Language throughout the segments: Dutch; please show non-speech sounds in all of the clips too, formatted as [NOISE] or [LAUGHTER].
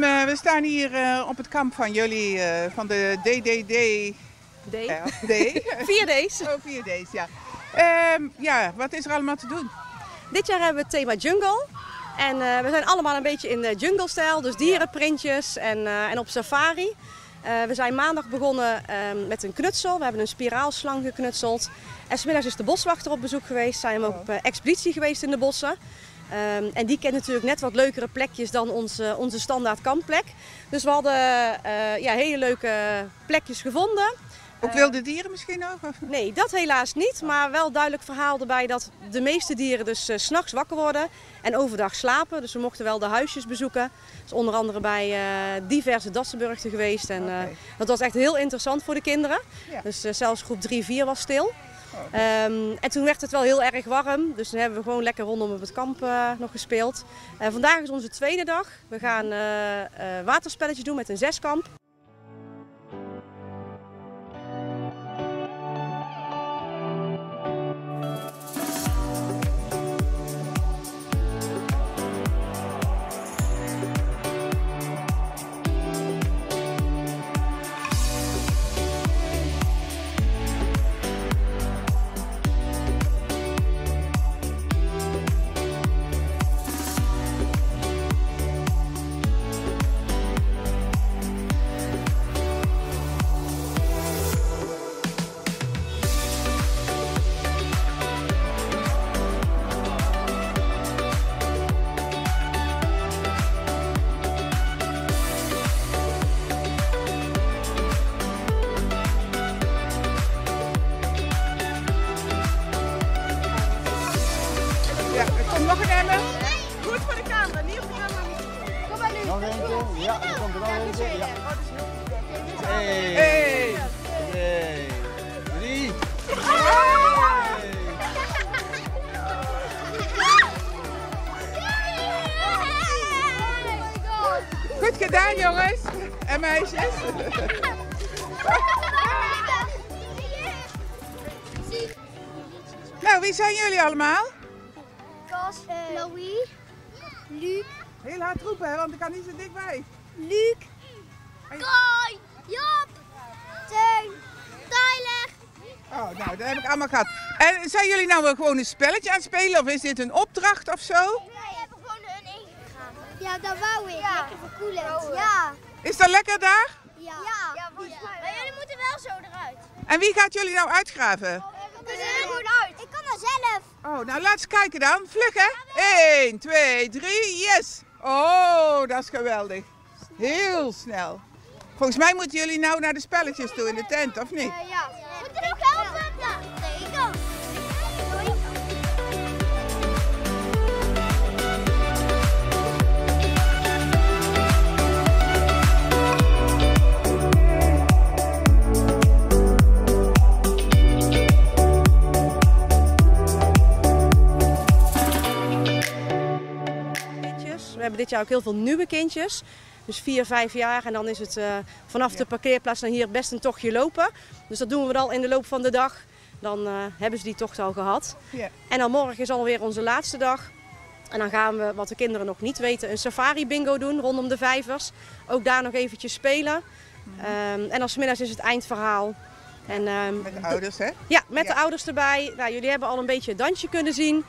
we staan hier eh, op het kamp van jullie, eh, van de DDD. D. eh, D. [LAUGHS] Vier D's. Oh, vier D's, ja. Ehm, ja, wat is er allemaal te doen? Dit jaar hebben we het thema jungle. En eh, we zijn allemaal een beetje in de jungle-stijl, dus dierenprintjes en, eh, en op safari. Eh, we zijn maandag begonnen ehm, met een knutsel. We hebben een spiraalslang geknutseld. En smiddags is de boswachter op bezoek geweest. Zijn we op eh, expeditie geweest in de bossen. Ehm, en die kent natuurlijk net wat leukere plekjes dan onze, onze standaard kampplek. Dus we hadden eh, ja, hele leuke plekjes gevonden. Ook wilde dieren misschien ook? Of? [LAUGHS] Nee, dat helaas niet. Maar wel duidelijk verhaal erbij dat de meeste dieren dus s s'nachts wakker worden en overdag slapen. Dus we mochten wel de huisjes bezoeken. Dus onder andere bij eh, diverse Dassenburgten geweest. En eh, dat was echt heel interessant voor de kinderen. Ja. Dus eh, zelfs groep 3, 4 was stil. Ehm, en toen werd het wel heel erg warm. Dus toen hebben we gewoon lekker rondom het kamp eh, nog gespeeld. Eh, vandaag is onze tweede dag. We gaan eh, waterspelletjes doen met een zeskamp. Nou wel gewoon een spelletje aan het spelen of is dit een opdracht of zo? Wij hebben gewoon een ingegaan. Ja, dat wou ik. Lekker verkoelend. Ja. Is dat lekker daar? Ja. Ja, Maar jullie moeten wel zo eruit. En wie gaat jullie nou uitgraven? We kunnen er gewoon uit. Ik kan er zelf. Oh, nou laat eens kijken dan. Vlug hè? 1, 2, 3, yes! Oh, dat is geweldig. Heel snel. Volgens mij moeten jullie nou naar de spelletjes toe in de tent, of niet? ja. We hebben dit jaar ook heel veel nieuwe kindjes. Dus vier, vijf jaar en dan is het eh, vanaf de parkeerplaats naar hier best een tochtje lopen. Dus dat doen we dan in de loop van de dag. Dan eh, hebben ze die tocht al gehad. Ja. En dan morgen is alweer onze laatste dag. En dan gaan we, wat de kinderen nog niet weten, een safari bingo doen rondom de vijvers. Ook daar nog eventjes spelen. Ehm, en dan 's middags is het eindverhaal. En, ehm, Met de ouders, hè? ja, met Ja. de ouders erbij. Nou, jullie hebben al een beetje het dansje kunnen zien.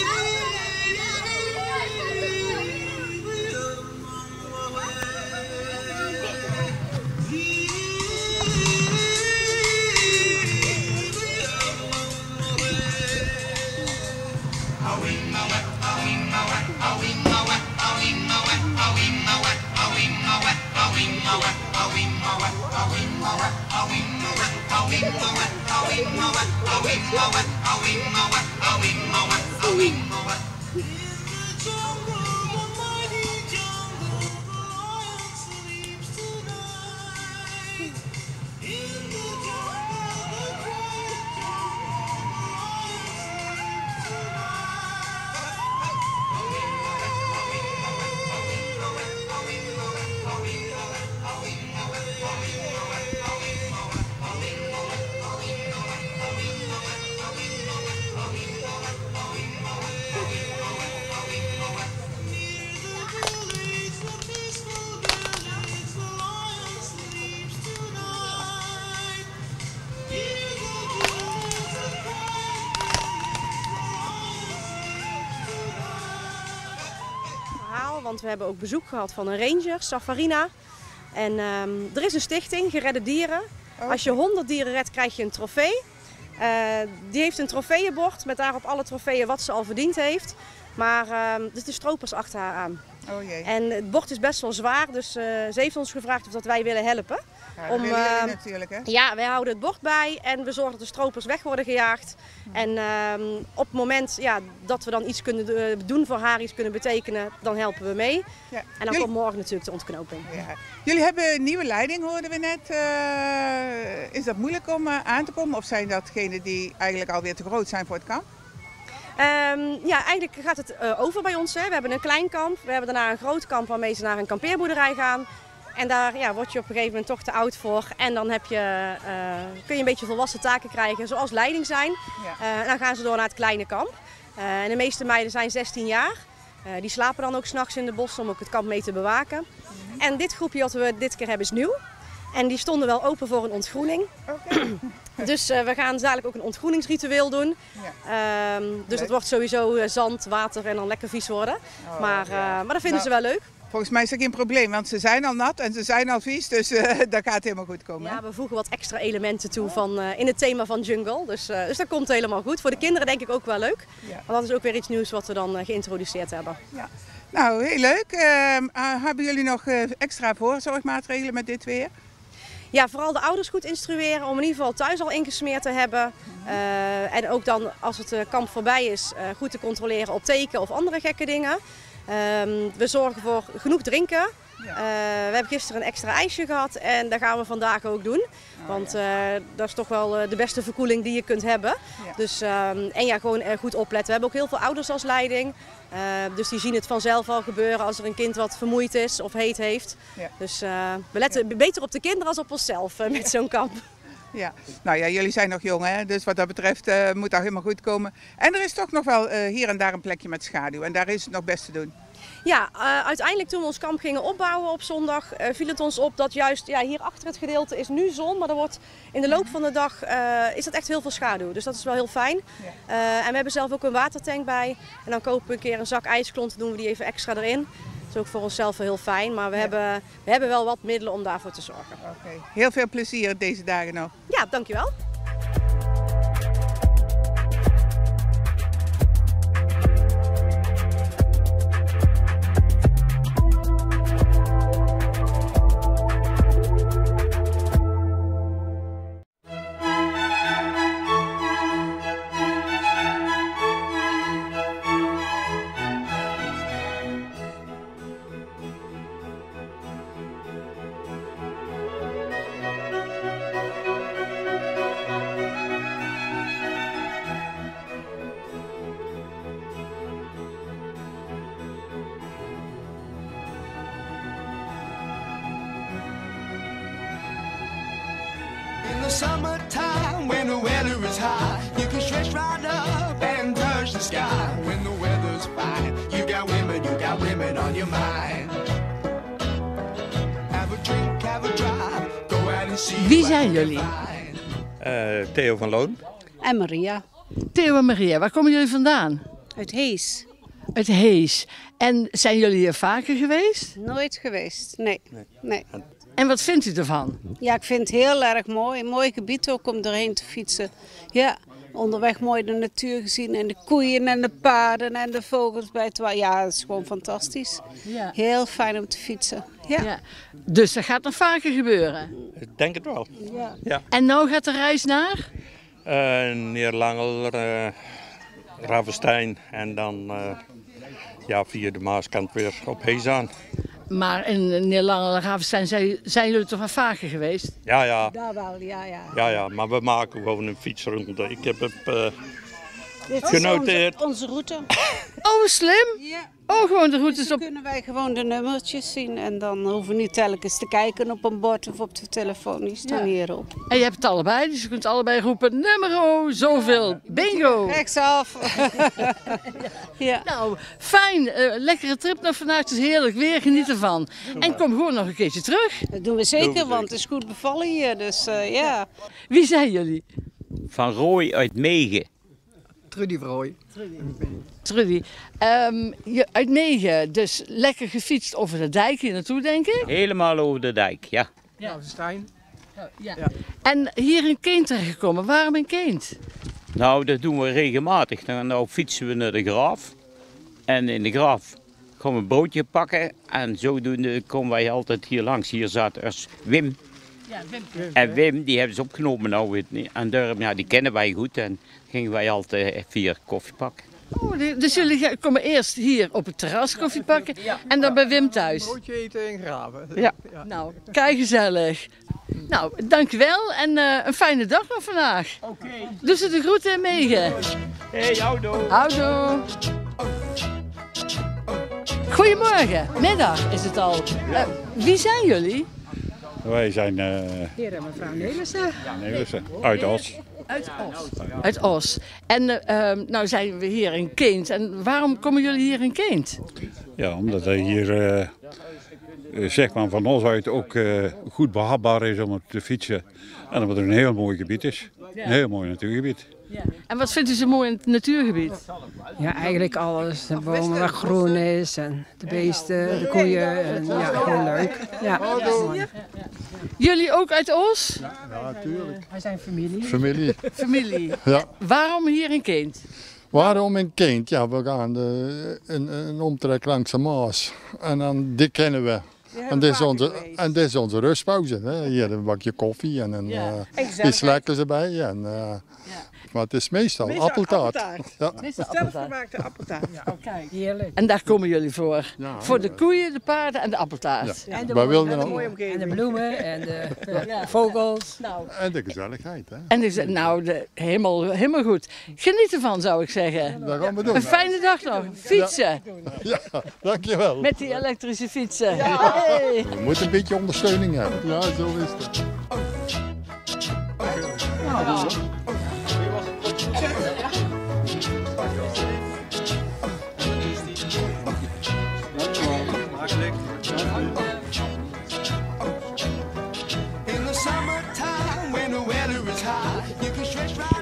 Oh, want we hebben ook bezoek gehad van een ranger, Safarina. En ehm, er is een stichting, Geredde Dieren. Als je 100 dieren redt, krijg je een trofee. Eh, die heeft een trofeeënbord met daarop alle trofeeën wat ze al verdiend heeft. Maar ehm, er zitten stropers achter haar aan. Oh jee. En het bord is best wel zwaar, dus eh, ze heeft ons gevraagd of dat wij willen helpen. Ja, dat om, ehm, natuurlijk, hè? Ja, wij houden het bord bij en we zorgen dat de stropers weg worden gejaagd. En ehm, op het moment ja, dat we dan iets kunnen eh, doen voor haar, iets kunnen betekenen, dan helpen we mee. Ja. En dan Jullie- komt morgen natuurlijk de ontknoping. Ja. Jullie hebben een nieuwe leiding, hoorden we net. Eh, is dat moeilijk om eh, aan te komen? Of zijn datgenen die eigenlijk alweer te groot zijn voor het kamp? Ehm, ja, eigenlijk gaat het over bij ons. Hè. We hebben een klein kamp, we hebben daarna een groot kamp waarmee ze naar een kampeerboerderij gaan. En daar ja, word je op een gegeven moment toch te oud voor. En dan heb je, eh, kun je een beetje volwassen taken krijgen, zoals leiding zijn. Ja. Eh, dan gaan ze door naar het kleine kamp. Eh, en de meeste meiden zijn 16 jaar. Die slapen dan ook s'nachts in de bos om ook het kamp mee te bewaken. En dit groepje wat we dit keer hebben is nieuw. En die stonden wel open voor een ontgroening. [CLEARS THROAT] Dus we gaan dadelijk ook een ontgroeningsritueel doen. Ja. Ehm, dus dat wordt sowieso zand, water en dan lekker vies worden. Oh, maar, ja. maar dat vinden Nou, ze wel leuk. Volgens mij is dat geen probleem, want ze zijn al nat en ze zijn al vies. Dus eh, [LAUGHS] dat gaat helemaal goed komen. hè? Ja, we voegen wat extra elementen toe van, eh, in het thema van jungle. Dus, eh, dus dat komt helemaal goed. Voor de kinderen denk ik ook wel leuk. Ja. Want dat is ook weer iets nieuws wat we dan geïntroduceerd hebben. Nou, heel leuk. Ehm, ah, hebben jullie nog extra voorzorgmaatregelen met dit weer? Ja, vooral de ouders goed instrueren om in ieder geval thuis al ingesmeerd te hebben. En ook dan als het kamp voorbij is, goed te controleren op teken of andere gekke dingen. Ehm, we zorgen voor genoeg drinken. Ja. Eh, we hebben gisteren een extra ijsje gehad en dat gaan we vandaag ook doen. Want eh, dat is toch wel eh, de beste verkoeling die je kunt hebben. Ja. Dus, ehm, en ja, gewoon goed opletten. We hebben ook heel veel ouders als leiding. Dus die zien het vanzelf al gebeuren als er een kind wat vermoeid is of heet heeft. Dus we letten beter op de kinderen als op onszelf met zo'n kamp. Ja, nou ja, jullie zijn nog jong, hè? dus wat dat betreft eh, moet dat helemaal goed komen. En er is toch nog wel eh, hier en daar een plekje met schaduw en daar is het nog best te doen. Ja, eh, uiteindelijk toen we ons kamp gingen opbouwen op zondag, viel het ons op dat juist ja, hier achter het gedeelte is nu zon, maar er wordt in de loop van de dag is dat echt heel veel schaduw. Dus dat is wel heel fijn. En we hebben zelf ook een watertank bij. En dan kopen we een keer een zak ijsklont, doen we die even extra erin. Dat is ook voor onszelf wel heel fijn, maar we, hebben, we hebben wel wat middelen om daarvoor te zorgen. Oké. Heel veel plezier deze dagen nog. Ja, dankjewel. Jullie? Eh, Theo van Loon. En Maria Theo en Maria, waar komen jullie vandaan? uit Hees. Uit Hees. En zijn jullie hier vaker geweest? Nooit geweest, nee. nee. En wat vindt u ervan? Ja, ik vind het heel erg mooi. Een mooi gebied ook om doorheen te fietsen. Ja, onderweg mooi de natuur gezien en de koeien en de paarden en de vogels bij het Ja, het is gewoon fantastisch. Ja. Heel fijn om te fietsen. Ja. ja. Dus dat gaat nog vaker gebeuren. Ik denk het wel. Ja. En nou gaat de reis naar? Eh Neerlanger, eh Ravenstein en dan eh, ja, via de Maaskant weer op Heesaan. Maar in Nederland en Ravenstein zijn, zijn jullie toch wel vaker geweest? Ja, ja, Daar wel, ja, ja. ja, ja, maar we maken gewoon een fietsronde. Ik heb het Dit is Genoteerd. Onze, onze route. [LAUGHS] Oh, slim! Ja. Oh, gewoon de routes Dan op. kunnen wij gewoon de nummertjes zien en dan hoeven we niet telkens te kijken op een bord of op de telefoon. Die staan Ja. hierop. En je hebt het allebei, dus je kunt allebei roepen: nummer zoveel. Bingo! Rechtsaf. [LAUGHS] ja. Nou, fijn. eh, lekkere trip naar vanuit. Het is heerlijk weer. Geniet ervan. En kom gewoon nog een keertje terug. Dat doen we zeker, Doen we want het is goed bevallen hier. Dus eh, ja. Wie zijn jullie? Van Rooi uit Megen. Trudy Vrooy. Trudy, ehm, je, uit negen, dus lekker gefietst over de dijk hier naartoe, denk ik. Helemaal over de dijk, ja. Ja. Stijn. Ja. En hier in Keent terechtgekomen. Waarom in Keent? Nou, dat doen we regelmatig. Dan nou fietsen we naar de graaf. En in de graaf gaan we een broodje pakken. En zodoende komen wij altijd hier langs. Hier zat eerst Wim. Ja, Wim. En Wim, die hebben ze opgenomen nou weet niet. En daarom, ja, die kennen wij goed. En gingen wij altijd vier koffie pakken. Oh, dus jullie gaan- komen eerst hier op het terras koffie pakken en dan bij Wim thuis. Broodje eten en graven. Ja. Nou, kijk gezellig. Nou, dankjewel en eh, een fijne dag nog vandaag. Oké. Doe ze de groeten in Megen. Hey, houdo. Houdoe. Goedemorgen, middag is het al. Eh, wie zijn jullie? Wij zijn eh Heer en mevrouw Nelissen. Uit Os. Uit Os. Uit Os. En eh, ehm, nou zijn we hier in Keent. En waarom komen jullie hier in Keent? Ja, omdat hij hier eh, eh, zeg maar van ons uit ook eh, goed behapbaar is om op te fietsen. En omdat het een heel mooi gebied is. Een heel mooi natuurgebied. En wat vindt u zo mooi in het natuurgebied? Ja, eigenlijk alles. De bomen waar groen is en de beesten, de koeien. En, ja, heel leuk. Ja. Jullie ook uit Os? Ja, natuurlijk. Wij zijn familie. Familie. Familie. Ja. Waarom hier in Keent? Waarom in Keent? Ja, we gaan de, een, een omtrek langs de Maas. En dan, dit kennen we. En dit, is onze, en dit is onze rustpauze. Hè. Hier een bakje koffie en een, Ja. eh, iets lekkers erbij. En, Maar het is meestal, Meestal appeltaart. appeltaart. Ja. Meestal Zelfgemaakte appeltaart. kijk. Heerlijk. En daar komen jullie voor. Ja, voor de koeien, de paarden en de appeltaart. Ja. Wilden en, nog- de, en de bloemen en [LAUGHS] de Ja. vogels. Nou. En de gezelligheid. Hè. En zei, nou, de, helemaal, helemaal goed. Geniet ervan, zou ik zeggen. Dat gaan we doen. Een fijne dag nog. Fietsen. Ja, dankjewel. Met die elektrische fietsen. Hey. Je moet een beetje ondersteuning hebben. Ja, zo is het. In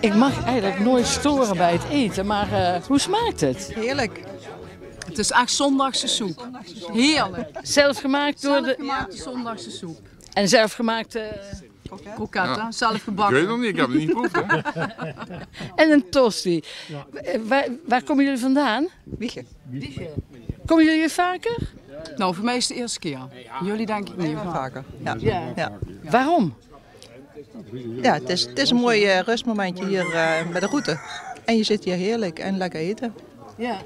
Ik mag eigenlijk nooit storen bij het eten, maar eh, hoe smaakt het? Heerlijk. Het is echt zondagse soep. Heerlijk. Zelf gemaakt door de... Zelfgemaakte zondagse soep. En zelf gemaakte... Kroketten, zelf gebakken. Ik weet het nog niet, ik heb het niet geproefd. Hè. [LAUGHS] En een tosti. Eh, Waar, waar komen jullie vandaan? Wiegen. Komen jullie hier vaker? Nou, voor mij is het de eerste keer. Jullie denk ik niet. vaker. Ja. Ja. Ja. Waarom? Ja, het is, het is een mooi eh, rustmomentje hier eh, bij de route. En je zit hier heerlijk en lekker eten. Ja.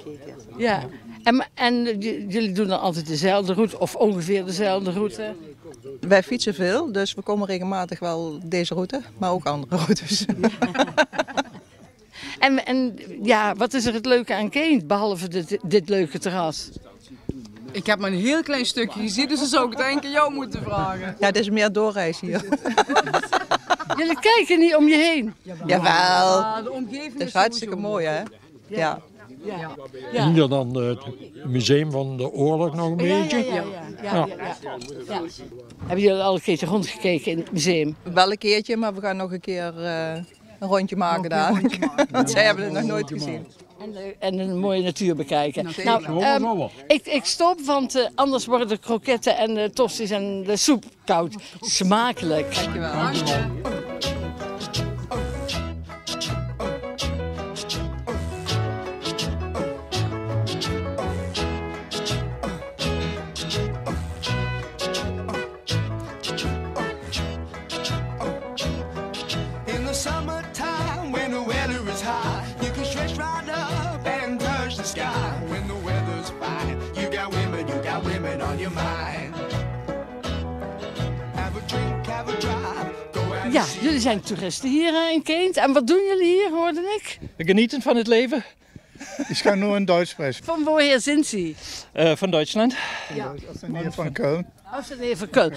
Ja. En, en jullie doen dan altijd dezelfde route of ongeveer dezelfde route? Wij fietsen veel, dus we komen regelmatig wel deze route, maar ook andere routes. [LAUGHS] En, en ja, wat is er het leuke aan Keent, behalve dit, dit leuke terras? Ik heb maar een heel klein stukje gezien, dus dan zou ik het één keer jou moeten vragen. Ja, het is meer doorreis [LAUGHS] hier. Jullie kijken niet om je heen. Jawel. de omgeving Het is hartstikke mooi, hè? Ja. Ja. Ja. Hier dan eh, het museum van de oorlog nog een beetje. Ja, ja, ja. ja, ja, ja. Hebben jullie al een keertje rondgekeken in het museum? Wel een keertje, maar we gaan nog een keer eh, een rondje maken daar. [LAUGHS] Want zij hebben het nog nooit gezien. En, en een mooie natuur bekijken. Nou, ehm, ik, ik stop, want eh, anders worden de kroketten en de tosties en de soep koud. Smakelijk. Dankjewel. Jullie zijn toeristen hier eh, in Keent. En wat doen jullie hier, hoorde ik? Genieten van het leven. Ich kann nur in Deutsch sprechen. Von woher sind Sie? Äh, von Deutschland. Ja. Aus der Nähe von Köln. Aus der Nähe von Köln.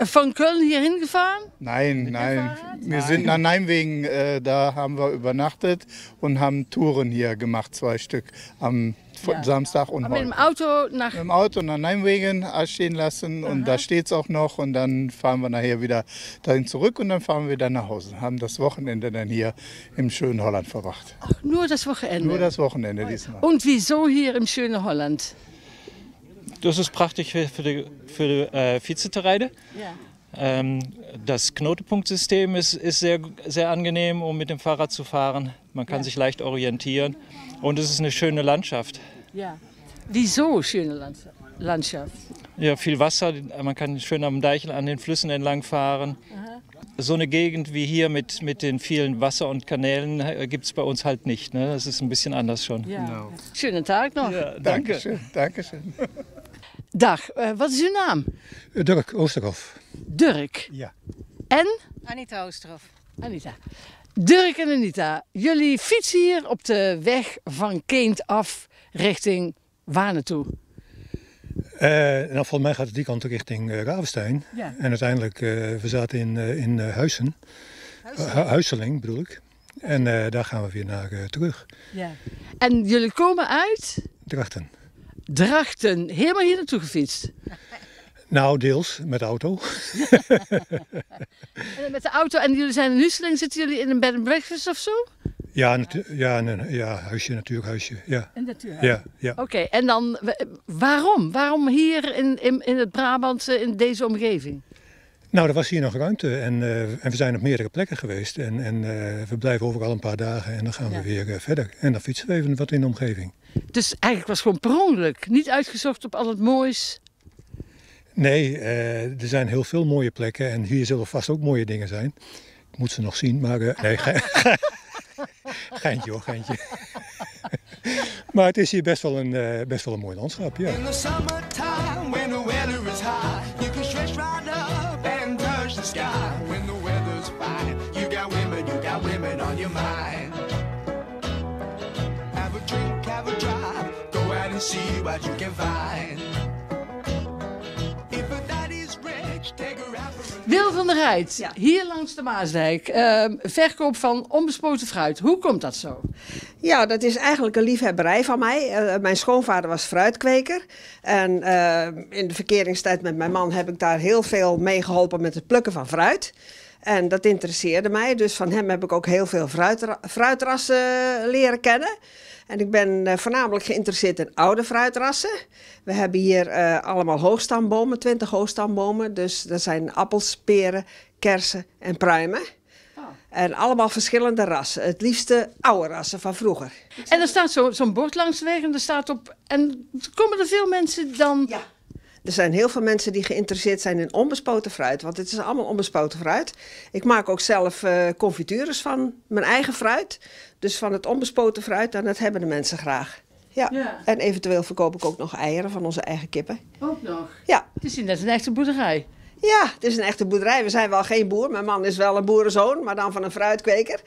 Von Köln hierhin gefahren? Nein, nein. Wir sind nach Nijmegen, äh, da haben wir übernachtet und haben Touren hier gemacht, zwei Stück, am Ja. Samstag und Aber mit dem heute. Auto nach... Mit dem Auto nach Nijmegen stehen lassen und da steht es auch noch und dann fahren wir nachher wieder dahin zurück und dann fahren wir wieder nach Hause. Haben das Wochenende dann hier im schönen Holland verbracht. Nur das Wochenende? Nur das Wochenende diesmal. Und wieso hier im schönen Holland? Das ist praktisch für, für die, für die äh, Vizeterreide. Ja. Ähm, das Knotenpunktsystem ist, ist sehr, sehr angenehm, um mit dem Fahrrad zu fahren. Man kann Ja. sich leicht orientieren und es ist eine schöne Landschaft. Ja. Wieso schöne Lands- Landschaft? Ja, viel Wasser, man kann schön am Deich an den Flüssen entlang fahren. So eine Gegend wie hier mit, mit den vielen Wasser und Kanälen gibt es bei uns halt nicht. Ne? Das ist ein bisschen anders schon. Ja. Schönen Tag noch. danke. Schön, danke schön. [LAUGHS] Dag, eh, wat is uw naam? Dirk Oosterhof. Dirk. Ja. En? Anita Oosterhof. Anita. Dirk en Anita, jullie fietsen hier op de weg van Keent af richting waar naartoe? Eh, nou, volgens mij gaat het die kant richting eh Ravenstein. Ja. En uiteindelijk, eh, we zaten in, eh, in eh, Huizen. Hu- Huizeling bedoel ik. En eh, daar gaan we weer naar eh, terug. Ja. En jullie komen uit Drachten. Drachten, helemaal hier naartoe gefietst. Nou, deels met de auto. [LAUGHS] En met de auto en jullie zijn in Husseling, zitten jullie in een bed and breakfast of zo? Ja, natu- ja, nee, ja, huisje, natuurhuisje. Ja. Een natuurhuis. Ja, ja. Oké, en dan waarom? Waarom hier in, in, in het Brabantse, in deze omgeving? Nou, er was hier nog ruimte en, eh, en we zijn op meerdere plekken geweest. En, en eh, we blijven overal een paar dagen en dan gaan we weer eh, verder. En dan fietsen we even wat in de omgeving. Dus eigenlijk was het gewoon per ongeluk. Niet uitgezocht op al het moois. Nee, eh, er zijn heel veel mooie plekken en hier zullen vast ook mooie dingen zijn. Ik moet ze nog zien, maar eh, nee, ge- [LAUGHS] geintje hoor, geintje. [LAUGHS] maar het is hier best wel een, eh, best wel een mooi landschap, ja. See what you can find. If a rich, take a Wil van der Rijt, hier langs de Maasdijk. ehm, verkoop van onbespoten fruit. Hoe komt dat zo? Ja, dat is eigenlijk een liefhebberij van mij. Eh, mijn schoonvader was fruitkweker. En eh, in de verkeringstijd met mijn man heb ik daar heel veel mee geholpen met het plukken van fruit. En dat interesseerde mij. Dus van hem heb ik ook heel veel fruitra- fruitrassen leren kennen. En ik ben eh, voornamelijk geïnteresseerd in oude fruitrassen. We hebben hier eh, allemaal hoogstambomen, 20 hoogstambomen. Dus er zijn appels, peren, kersen en pruimen. En allemaal verschillende rassen. Het liefste oude rassen van vroeger. En er staat zo- zo'n bord langs de weg en er staat op... En komen er veel mensen dan... Ja. Er zijn heel veel mensen die geïnteresseerd zijn in onbespoten fruit. Want het is allemaal onbespoten fruit. Ik maak ook zelf eh confitures van mijn eigen fruit. Dus van het onbespoten fruit, en dat hebben de mensen graag. Ja. Ja. En eventueel verkoop ik ook nog eieren van onze eigen kippen. Ook nog? Ja. Het is net een echte boerderij. Ja, het is een echte boerderij. We zijn wel geen boer. Mijn man is wel een boerenzoon, maar dan van een fruitkweker.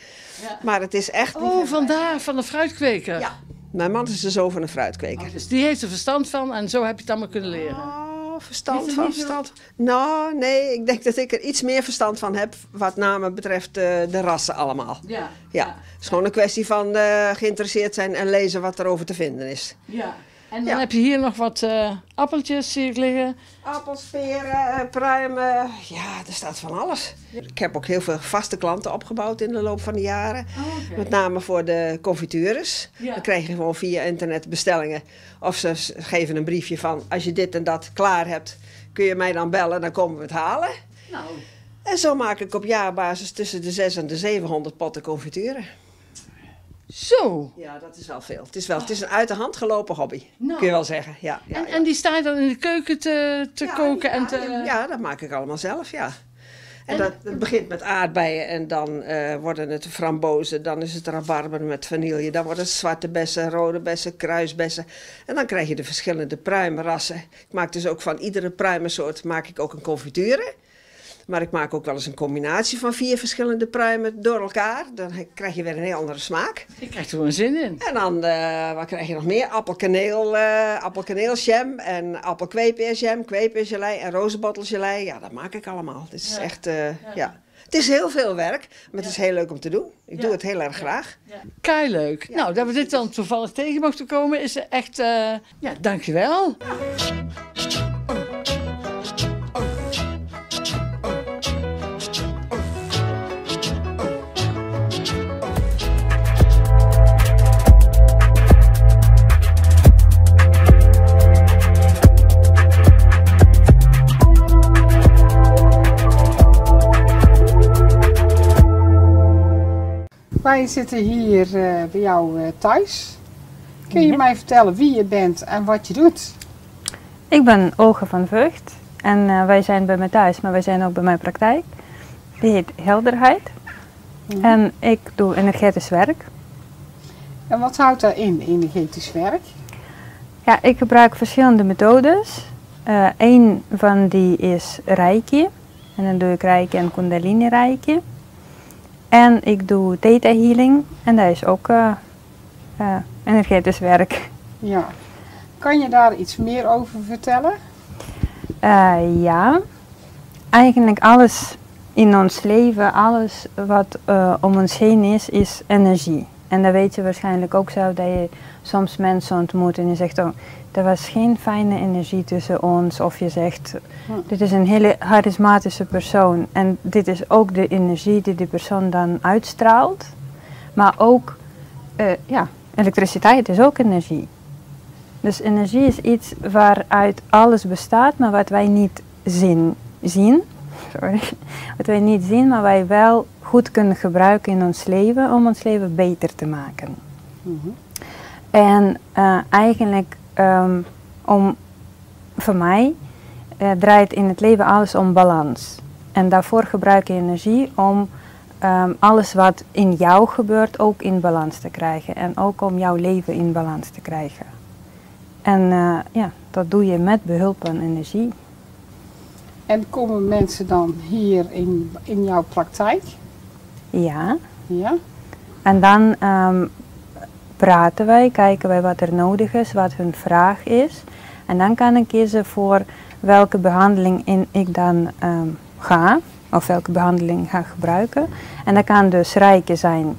Maar het is echt... Oh, vandaar, van de fruitkweker. Ja. Mijn man is de zoon van een fruitkweker. Dus die heeft er verstand van en zo heb je het allemaal kunnen leren. Verstand er van verstand. Nou, nee, ik denk dat ik er iets meer verstand van heb wat name betreft eh, de rassen allemaal. Ja. Ja, het is gewoon een kwestie van eh, geïnteresseerd zijn en lezen wat erover te vinden is. Ja. En dan heb je hier nog wat eh, appeltjes, zie ik liggen. Appels, peren, eh, pruimen, ja, er staat van alles. Ik heb ook heel veel vaste klanten opgebouwd in de loop van de jaren. Met name voor de confitures. Ja. Dan krijg je gewoon via internet bestellingen. Of ze geven een briefje van, als je dit en dat klaar hebt, kun je mij dan bellen, dan komen we het halen. Nou. En zo maak ik op jaarbasis tussen de 6 en de 700 potten confituren. Zo. Ja, dat is wel veel. Het is, wel, het is een uit de hand gelopen hobby, Nou. kun je wel zeggen. Ja, ja, En, en die sta je dan in de keuken te, te koken en te... ja, dat maak ik allemaal zelf, ja. En dat, het begint met aardbeien en dan eh, worden het frambozen, dan is het rabarber met vanille, dan worden het zwarte bessen, rode bessen, kruisbessen. En dan krijg je de verschillende pruimenrassen. Ik maak dus ook van iedere pruimensoort maak ik ook een confiture. Maar ik maak ook wel eens een combinatie van vier verschillende pruimen door elkaar. Dan krijg je weer een heel andere smaak. Je krijgt er gewoon zin in. En dan, eh, wat krijg je nog meer? Appelkaneel, eh appelkaneelsham en appelkweepeerjam, kweepeergelei en rozenbottelgelei. Ja, dat maak ik allemaal. Het is echt, eh, ja. Het is heel veel werk, maar het is heel leuk om te doen. Ik doe het heel erg graag. Kei leuk. Nou, dat we dit dan toevallig tegen mochten komen is echt, eh ja, dankjewel. Wij zitten hier eh, bij jou eh, thuis. Kun je mij vertellen wie je bent en wat je doet? Ik ben Olga van Vught en eh, wij zijn bij mij thuis, maar wij zijn ook bij mijn praktijk. Die heet Helderheid. En ik doe energetisch werk. En wat houdt daarin, energetisch werk? Ja, ik gebruik verschillende methodes. Eén van die is Reiki. En dan doe ik Reiki en Kundalini Reiki. En ik doe Theta Healing. En dat is ook eh, energetisch werk. Ja. Kan je daar iets meer over vertellen? Eh, ja, eigenlijk alles in ons leven, alles wat om ons heen is, is energie. En dat weet je waarschijnlijk ook zo, dat je soms mensen ontmoet en je zegt, oh, er was geen fijne energie tussen ons. Of je zegt, dit is een hele charismatische persoon. En dit is ook de energie die die persoon dan uitstraalt. Maar ook, eh, ja, elektriciteit is ook energie. Dus energie is iets waaruit alles bestaat, maar wat wij niet zien. zien [LAUGHS] sorry, wat wij niet zien, maar wij wel goed kunnen gebruiken in ons leven om ons leven beter te maken. En eh, eigenlijk, ehm, om, voor mij, eh, draait in het leven alles om balans. En daarvoor gebruik je energie om ehm, alles wat in jou gebeurt ook in balans te krijgen. En ook om jouw leven in balans te krijgen. En eh, ja, dat doe je met behulp van energie. En komen mensen dan hier in, in jouw praktijk? Ja. Ja. En dan ehm, praten wij, kijken wij wat er nodig is, wat hun vraag is. En dan kan ik kiezen voor welke behandeling in ik dan ehm, ga, of welke behandeling ga gebruiken. En dat kan dus rijken zijn.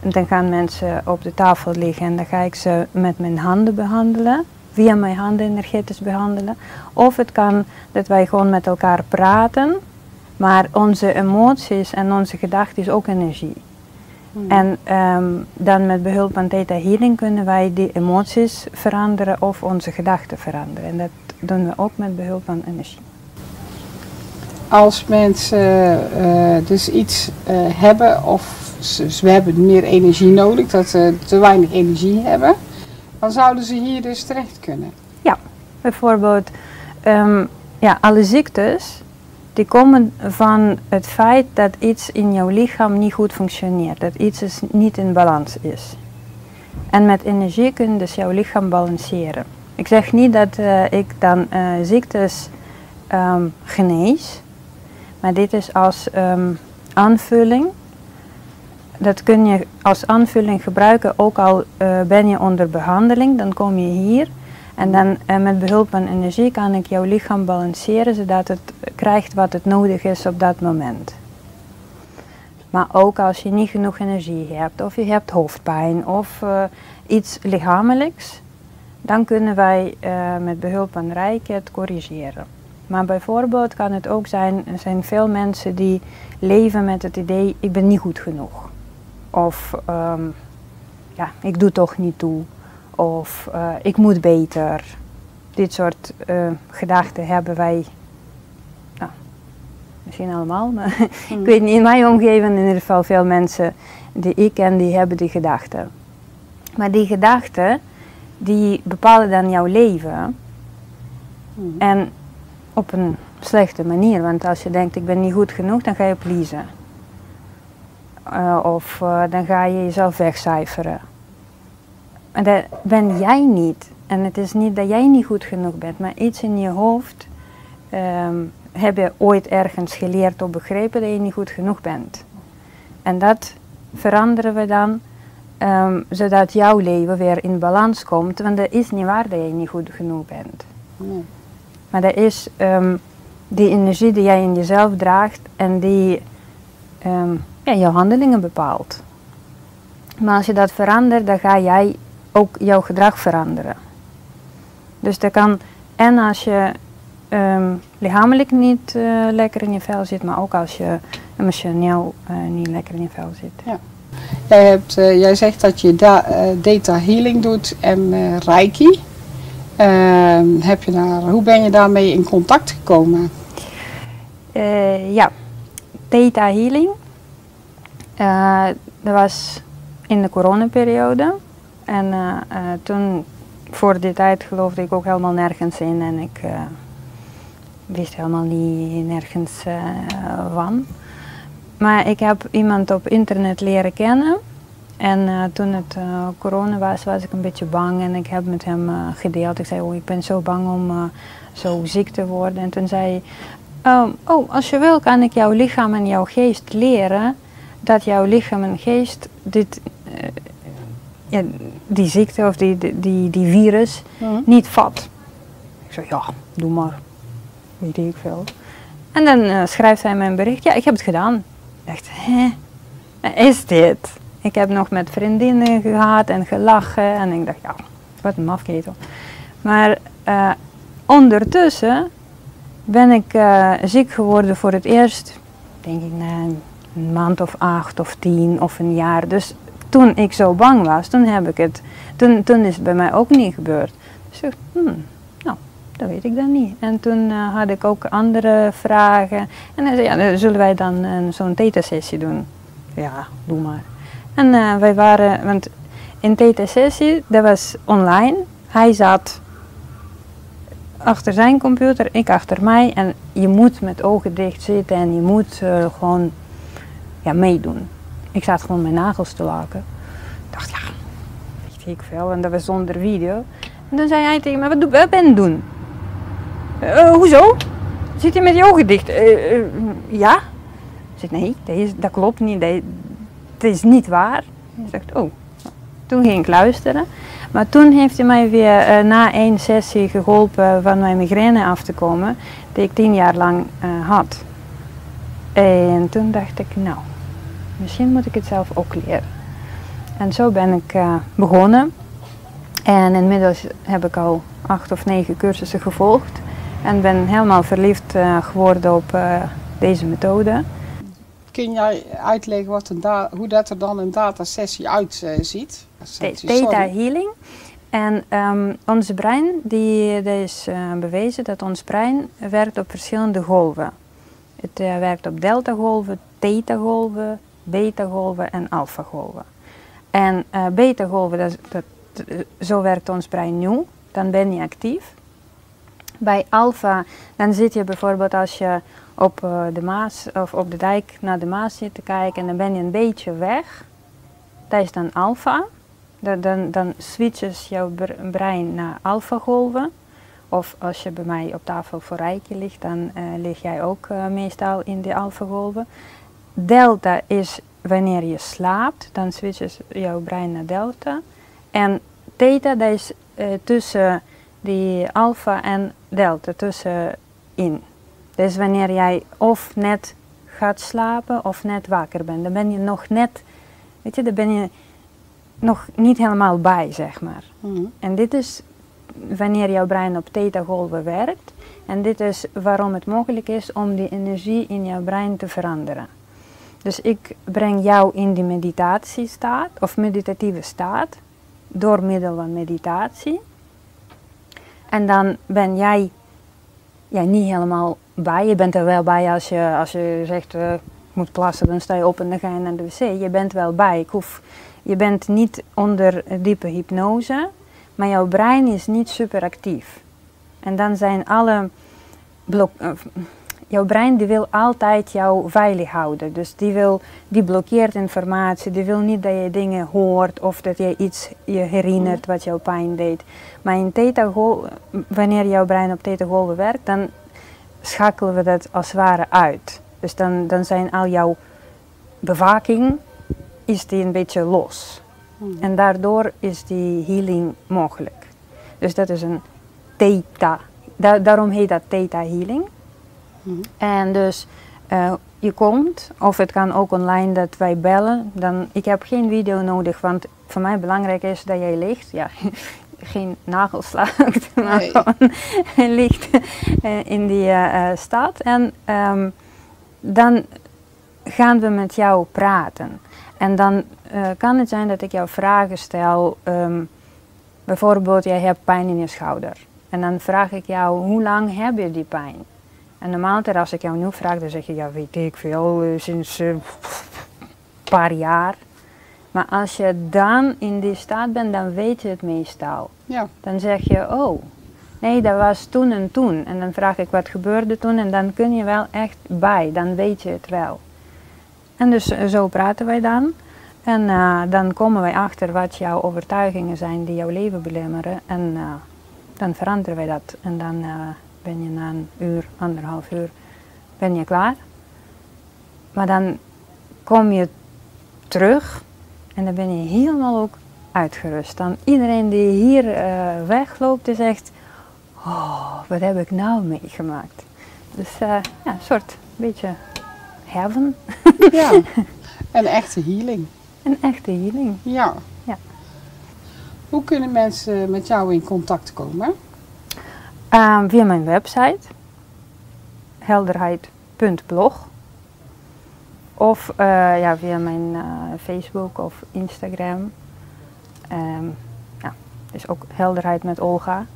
Dan gaan mensen op de tafel liggen en dan ga ik ze met mijn handen behandelen, via mijn handen energetisch behandelen. Of het kan dat wij gewoon met elkaar praten, maar onze emoties en onze gedachten is ook energie. En ehm, dan met behulp van Theta Healing kunnen wij die emoties veranderen of onze gedachten veranderen. En dat doen we ook met behulp van energie. Als mensen eh, dus iets eh, hebben of ze, ze hebben meer energie nodig, dat ze te weinig energie hebben, dan zouden ze hier dus terecht kunnen. Ja, bijvoorbeeld ehm, ja, alle ziektes die komen van het feit dat iets in jouw lichaam niet goed functioneert, dat iets is niet in balans is. En met energie kun je dus jouw lichaam balanceren. Ik zeg niet dat eh, ik dan eh, ziektes ehm, genees, maar dit is als ehm, aanvulling. Dat kun je als aanvulling gebruiken, ook al eh, ben je onder behandeling, dan kom je hier. En dan eh, met behulp van energie kan ik jouw lichaam balanceren, zodat het krijgt wat het nodig is op dat moment. Maar ook als je niet genoeg energie hebt, of je hebt hoofdpijn, of eh, iets lichamelijks, dan kunnen wij eh, met behulp van Reiki het corrigeren. Maar bijvoorbeeld kan het ook zijn, er zijn veel mensen die leven met het idee, ik ben niet goed genoeg. Of ehm, ja, ik doe toch niet toe. Of eh, ik moet beter. Dit soort eh, gedachten hebben wij, nou, misschien allemaal, maar [LAUGHS] ik weet niet, in mijn omgeving in ieder geval veel mensen die ik ken, die hebben die gedachten. Maar die gedachten, die bepalen dan jouw leven. En op een slechte manier, want als je denkt ik ben niet goed genoeg, dan ga je pleasen. Eh, of dan ga je jezelf wegcijferen. Maar dat ben jij niet. En het is niet dat jij niet goed genoeg bent, maar iets in je hoofd ehm, heb je ooit ergens geleerd of begrepen dat je niet goed genoeg bent. En dat veranderen we dan, ehm, zodat jouw leven weer in balans komt. Want dat is niet waar dat je niet goed genoeg bent. Maar dat is ehm, die energie die jij in jezelf draagt en die ja, jouw handelingen bepaalt. Maar als je dat verandert, dan ga jij ook jouw gedrag veranderen. Dus dat kan, en als je ehm, lichamelijk niet eh, lekker in je vel zit, maar ook als je emotioneel eh, niet lekker in je vel zit. Ja. Jij, hebt, eh, jij zegt dat je da- data healing doet en reiki. Ehm, heb je daar, hoe ben je daarmee in contact gekomen? Ja, Theta Healing. Dat was in de coronaperiode. En eh, eh, toen, voor die tijd, geloofde ik ook helemaal nergens in. En ik eh, wist helemaal niet nergens van. Maar ik heb iemand op internet leren kennen. En toen het corona was, was ik een beetje bang. En ik heb met hem gedeeld. Ik zei, oh, ik ben zo bang om zo ziek te worden. En toen zei hij, Ehm, oh, als je wil kan ik jouw lichaam en jouw geest leren dat jouw lichaam en geest dit, ja, die ziekte of die, die, die, die virus niet vat. Ik zei, ja, doe maar. Weet ik veel. En dan eh, schrijft hij mij een bericht, ja, ik heb het gedaan. Ik dacht, hè, is dit? Ik heb nog met vriendinnen gehad en gelachen en ik dacht, ja, wat een mafketel. Maar eh, ondertussen ben ik eh, ziek geworden voor het eerst, denk ik, na een maand of acht of tien of een jaar. Dus toen ik zo bang was, toen heb ik het, toen, toen is het bij mij ook niet gebeurd. Dus ik hmm, nou, dat weet ik dan niet. En toen eh, had ik ook andere vragen. En hij zei, ja, zullen wij dan een zo'n theta-sessie doen? Ja, doe maar. En eh, wij waren, want in theta-sessie, dat was online. Hij zat achter zijn computer, ik achter mij. En je moet met ogen dicht zitten en je moet eh, gewoon ja, meedoen. Ik zat gewoon mijn nagels te laken. Ik dacht, ja, weet ik veel. En dat was zonder video. En toen zei hij tegen me, wat, doe, wat ben je doen? "Eh, hoezo? Zit je met je ogen dicht? "Eh, eh, ja. Ik zei, nee, dat, klopt niet. Dat, is niet waar. Hij zegt, oh. Toen ging ik luisteren. Maar toen heeft hij mij weer eh, na één sessie geholpen van mijn migraine af te komen, die ik tien jaar lang eh, had. En toen dacht ik, nou, misschien moet ik het zelf ook leren. En zo ben ik eh, begonnen. En inmiddels heb ik al acht of negen cursussen gevolgd. En ben helemaal verliefd eh, geworden op eh, deze methode. Kun jij uitleggen wat een hoe dat er dan een datasessie uitziet? Theta Healing. En ehm, ons brein, die, dat is bewezen dat ons brein werkt op verschillende golven. Het werkt op delta-golven, theta-golven, beta-golven en alpha-golven. En eh, beta-golven, dat, eh, zo werkt ons brein nu. Dan ben je actief. Bij alpha, dan zit je bijvoorbeeld als je op eh, de Maas of op de dijk naar de Maas zit te kijken en dan ben je een beetje weg. Dat is dan alpha. Dan, dan, dan switches jouw br- brein naar alpha golven. Of als je bij mij op tafel voor rijtje ligt, dan eh, lig jij ook meestal in de alpha golven. Delta is wanneer je slaapt, dan switches jouw brein naar delta. En theta, dat is eh, tussen die alpha en delta, tussenin. Dus wanneer jij of net gaat slapen of net wakker bent, dan ben je nog net, weet je, dan ben je nog niet helemaal bij, zeg maar. En dit is wanneer jouw brein op theta-golven werkt. En dit is waarom het mogelijk is om die energie in jouw brein te veranderen. Dus ik breng jou in die meditatiestaat of meditatieve staat door middel van meditatie. En dan ben jij ja, niet helemaal bij. Je bent er wel bij als je, als je zegt eh, ik moet plassen, dan sta je op en dan ga je naar de wc. Je bent wel bij. Ik hoef, je bent niet onder diepe hypnose, maar jouw brein is niet super actief. En dan zijn alle blok, eh, jouw brein die wil altijd jou veilig houden. Dus die, wil, die blokkeert informatie, die wil niet dat je dingen hoort of dat je iets je herinnert wat jou pijn deed. Maar in theta wanneer jouw brein op theta golven werkt, dan schakelen we dat als het ware uit. Dus dan, dan zijn al jouw bewaking is die een beetje los. En daardoor is die healing mogelijk. Dus dat is een theta. Da- daarom heet dat theta healing. En dus eh, je komt, of het kan ook online dat wij bellen. Dan, ik heb geen video nodig, want voor mij belangrijk is dat jij ligt. Ja, [LAUGHS] geen nagels slaakt, [LAUGHS] maar Nee. gewoon [LAUGHS] ligt eh, in die eh, staat. En ehm, dan gaan we met jou praten. En dan kan het zijn dat ik jou vragen stel. ehm, bijvoorbeeld, jij hebt pijn in je schouder. En dan vraag ik jou, hoe lang heb je die pijn? En normaal als ik jou nu vraag, dan zeg je, ja weet ik veel, eh, sinds een paar jaar. Maar als je dan in die staat bent, dan weet je het meestal. Ja. Dan zeg je, oh, nee, dat was toen en toen. En dan vraag ik, wat gebeurde toen? En dan kun je wel echt bij, dan weet je het wel. En dus eh, zo praten wij dan. En eh, dan komen wij achter wat jouw overtuigingen zijn die jouw leven belemmeren. En eh, dan veranderen wij dat. En dan eh, ben je na een uur, anderhalf uur, ben je klaar. Maar dan kom je terug en dan ben je helemaal ook uitgerust. Dan iedereen die hier eh, wegloopt, die zegt, oh, wat heb ik nou meegemaakt. Dus eh, ja, een soort beetje heaven. Ja, [LAUGHS] een echte healing. Een echte healing. Ja. Ja. Hoe kunnen mensen met jou in contact komen? Ehm, via mijn website, helderheid.blog. Of eh, ja, via mijn eh, Facebook of Instagram. Ehm ja, is ook helderheid met Olga.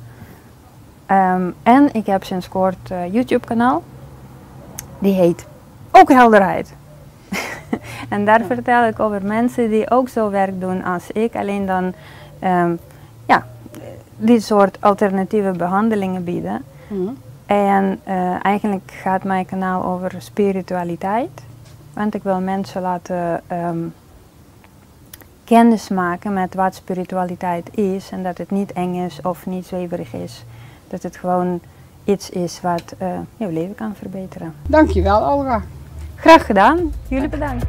Ehm, en ik heb sinds kort een YouTube kanaal. Die heet ook helderheid. [LAUGHS] en daar vertel ik over mensen die ook zo werk doen als ik. Alleen dan dit soort alternatieve behandelingen bieden. En eh, eigenlijk gaat mijn kanaal over spiritualiteit. Want ik wil mensen laten ehm, kennis maken met wat spiritualiteit is. En dat het niet eng is of niet zweverig is. Dat het gewoon iets is wat eh, jouw leven kan verbeteren. Dankjewel, Olga. Graag gedaan. Jullie bedankt.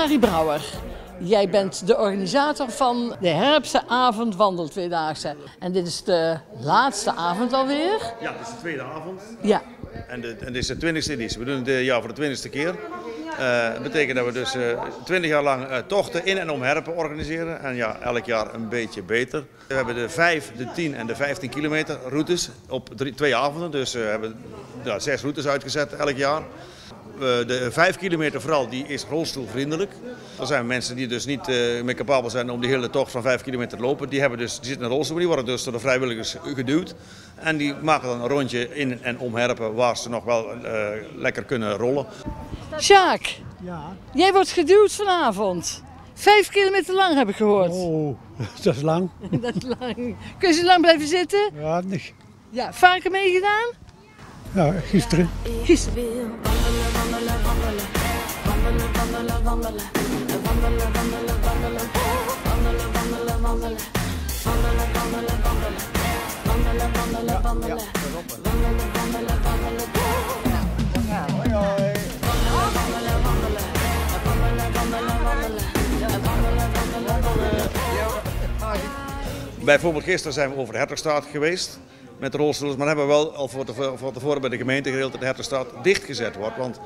Marie Brouwer, jij bent de organisator van de Herpse Avond Wandel Tweedaagse. En dit is de laatste avond alweer. Ja, dit is de tweede avond. Ja. En, de, en dit is de twintigste editie. We doen het dit jaar voor de twintigste keer. Eh, Dat betekent dat we dus twintig jaar lang eh, tochten in en om Herpen organiseren. En ja, elk jaar een beetje beter. We hebben de 5, de 10 en de 15 kilometer routes op drie, twee avonden. Dus eh, we hebben ja, zes routes uitgezet elk jaar. Eh, de 5 kilometer vooral, die is rolstoelvriendelijk. Er zijn mensen die dus niet eh, meer capabel zijn om die hele tocht van 5 kilometer te lopen. Die, hebben dus, die zitten in een rolstoel, maar die worden dus door de vrijwilligers geduwd. En die maken dan een rondje in en om Herpen waar ze nog wel eh, lekker kunnen rollen. Sjaak, jij wordt geduwd vanavond. Vijf kilometer lang heb ik gehoord. Oh, [LAUGHS] dat is lang. [LAUGHS] Dat is lang. Kun je zo lang blijven zitten? Ja, niet. Ja, vaker meegedaan? Ja, gisteren. Gisteren. Wandelen, wandelen. Bijvoorbeeld gisteren zijn we over de Hertogstraat geweest met rolstoelers. Maar hebben we wel al voor tevoren, voor tevoren bij de gemeente geregeld dat de Hertogstraat dichtgezet wordt. Want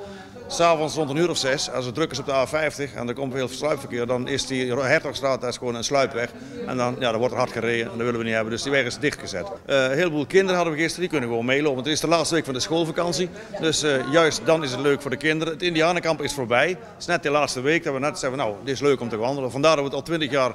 s'avonds rond een uur of zes, als het druk is op de A50 en er komt veel sluipverkeer, dan is die Hertogstraat is gewoon een sluipweg. En dan, ja, dan wordt er hard gereden en dat willen we niet hebben. Dus die weg is dichtgezet. Eh, een heleboel kinderen hadden we gisteren, die kunnen gewoon meelopen. Want het is de laatste week van de schoolvakantie. Dus eh, juist dan is het leuk voor de kinderen. Het Indianenkamp is voorbij. Het is net de laatste week dat we net zeggen, nou, dit is leuk om te wandelen. Vandaar dat we het al twintig jaar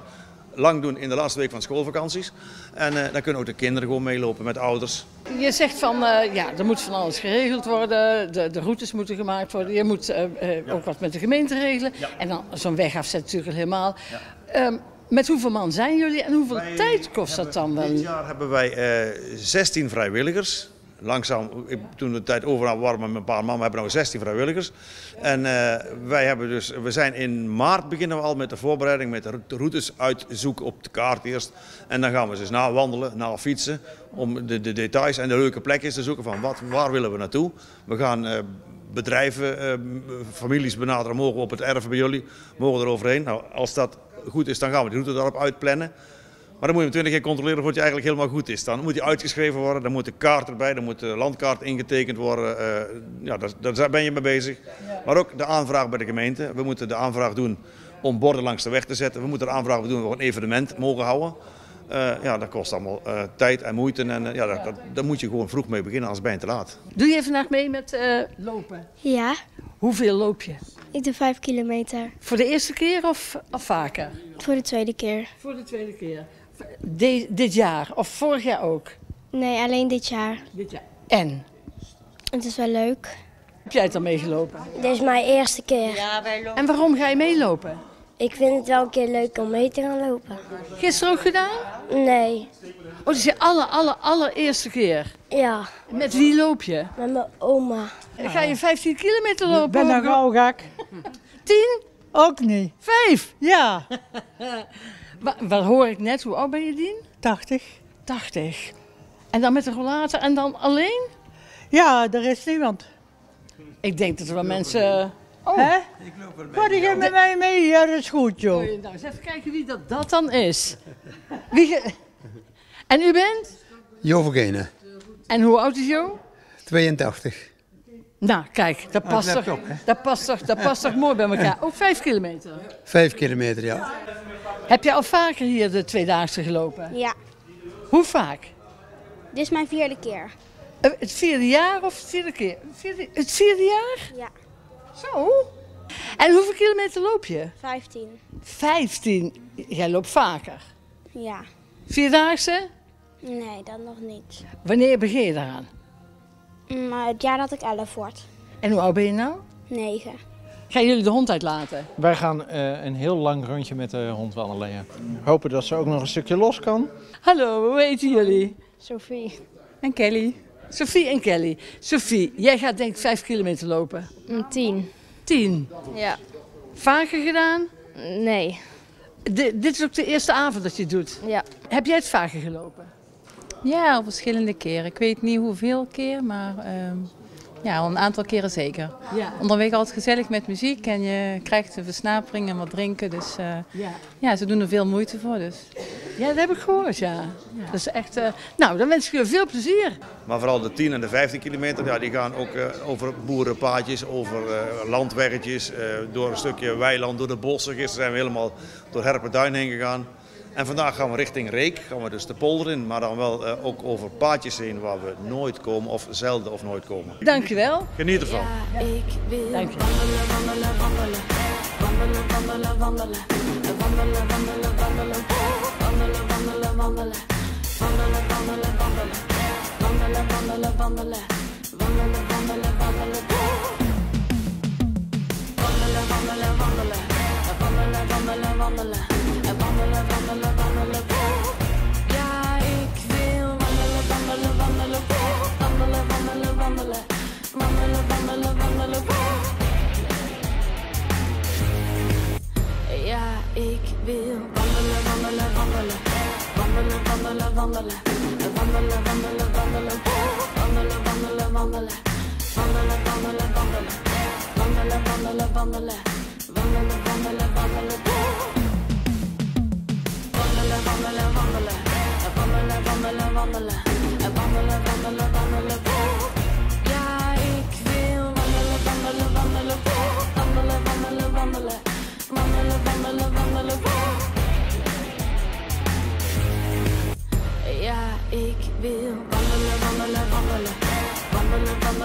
lang doen in de laatste week van schoolvakanties. En eh, dan kunnen ook de kinderen gewoon meelopen met ouders. Je zegt van, eh, ja, er moet van alles geregeld worden, de, de routes moeten gemaakt worden. Je moet eh, ook wat met de gemeente regelen. En dan zo'n weg afzet natuurlijk helemaal. Ehm, met hoeveel man zijn jullie en hoeveel tijd kost dat dan wel? Dit jaar hebben wij eh 16 vrijwilligers. Langzaam, ik, toen de tijd overnam waren we met een paar man, we hebben nu 16 vrijwilligers. En eh, wij hebben dus, we zijn in maart beginnen we al met de voorbereiding, met de routes uitzoeken op de kaart eerst. En dan gaan we dus na wandelen, na fietsen, om de, de details en de leuke plekjes te zoeken van wat, waar willen we naartoe. We gaan eh, bedrijven, eh, families benaderen, mogen we op het erf bij jullie, mogen we er overheen. Nou, als dat goed is, dan gaan we die route daarop uitplannen. Maar dan moet je hem twintig keer controleren voordat hij eigenlijk helemaal goed is. Dan moet hij uitgeschreven worden, dan moet de kaart erbij, dan moet de landkaart ingetekend worden. eh, ja, daar, daar ben je mee bezig. Maar ook de aanvraag bij de gemeente. We moeten de aanvraag doen om borden langs de weg te zetten. We moeten de aanvraag doen om een evenement mogen houden. Eh, ja, dat kost allemaal eh, tijd en moeite. En ja, daar, daar- daar moet je gewoon vroeg mee beginnen, anders ben je te laat. Doe je vandaag mee met eh, lopen? Ja, Hoeveel loop je? ik doe vijf kilometer. Voor de eerste keer of, of vaker? Voor de tweede keer. Voor de tweede keer. De- dit jaar of vorig jaar ook? Nee, alleen dit jaar. Dit jaar. En? Het is wel leuk. Heb jij het al meegelopen? Dit is mijn eerste keer. Ja, wij lopen. En waarom ga je meelopen? Ik vind het wel een keer leuk om mee te gaan lopen. Gisteren ook gedaan? Nee. Oh, dat is je aller, aller, allereerste keer. Ja. Met wie loop je? Met mijn oma. Ga je 15 kilometer lopen? Ik ben een gauwgak. 10? Ook niet. Vijf? Ja. [LAUGHS] Wat, wat hoor ik net? Hoe oud ben je, Dien? 80. 80. En dan met de rollator en dan alleen? Ja, er is niemand. Ik denk dat er wel mensen... Oh. Hè? Wat je met mij mee? Ja, dat is goed, joh. Oh, nou, eens even kijken wie dat, dat dan is. Wie ge- [LAUGHS] En u bent? Jo Vergene, En hoe oud is Jo? 82. Nou, kijk, dat Ah, past, toch, dat, past toch, dat past toch mooi bij elkaar. Ook vijf kilometer. Vijf kilometer, ja. Heb je al vaker hier de Tweedaagse gelopen? Ja. Hoe vaak? Dit is mijn vierde keer. Eh, Het vierde jaar of het vierde keer? Het vierde, het vierde jaar? Ja. Zo. En hoeveel kilometer loop je? 15. 15. Jij loopt vaker. Ja. Vierdaagse? Nee, dat nog niet. Wanneer begin je daaraan? Maar het jaar dat ik 11 word. En hoe oud ben je nou? 9. Gaan jullie de hond uitlaten? Wij gaan eh, een heel lang rondje met de hond wandelen. Hopen dat ze ook nog een stukje los kan. Hallo, hoe heten jullie? Sophie. En Kelly. Sophie en Kelly. Sophie, jij gaat denk ik vijf kilometer lopen. Tien. Tien? Ja. Vaker gedaan? Nee. dit is ook de eerste avond dat je het doet? Ja. Heb jij het vaker gelopen? Ja, al verschillende keren. Ik weet niet hoeveel keer, maar ehm, ja, al een aantal keren zeker. Ja. Onderweg altijd gezellig met muziek en je krijgt een versnapering en wat drinken. Dus eh, Ja. ja, ze doen er veel moeite voor. Dus. Ja, dat heb ik gehoord, ja. Dat is echt... eh, Nou, dan wens ik je veel plezier. Maar vooral de 10 en de 15 kilometer, ja, die gaan ook eh, over boerenpaadjes, over eh, landweggetjes, eh, door een stukje weiland, door de bossen. Gisteren zijn we helemaal door Herpenduin heen gegaan. En vandaag gaan we richting Reek, gaan we dus de polder in, maar dan wel eh, ook over paadjes heen waar we nooit komen of zelden of nooit komen. Dankjewel. Geniet ervan. Ik wil Dank je. wandelen, wandelen, wandelen. Wandelen, wandelen, wandelen. Wandelen, wandelen, wandelen. Wandelen, wandelen, wandelen. Wandelen, wandelen, wandelen. Wandelen, wandelen, wandelen. Wandelen, wandelen, wandelen. Wandelen, wandelen, wandelen. Wandelen, wandelen, wandelen. Ja, ik wil wandelen, wandelen, wandelen. Wandelen, wandelen, wandelen. Wandelen, wandelen, wandelen. Wandelen, wandelen, wandelen. Wandelen, wandelen, wandelen. Wandelen, wandelen, wandelen.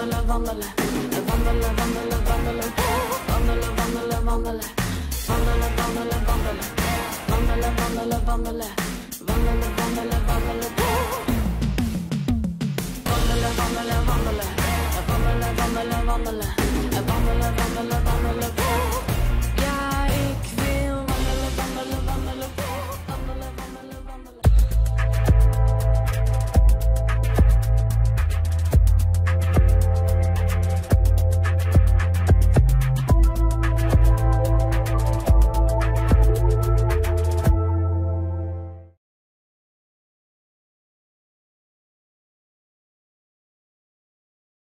Wandelen, wandelen, wandelen. Wandelen, wandelen, wandelen. Wandelen, wandelen, wandelen. Wandelen, wandelen, wandelen. Wandelen, wandelen, wandelen. Wandelen, wandelen, wandelen. wandelen, wandelen, wandelen, wandelen, wandelen, wandelen, wandelen.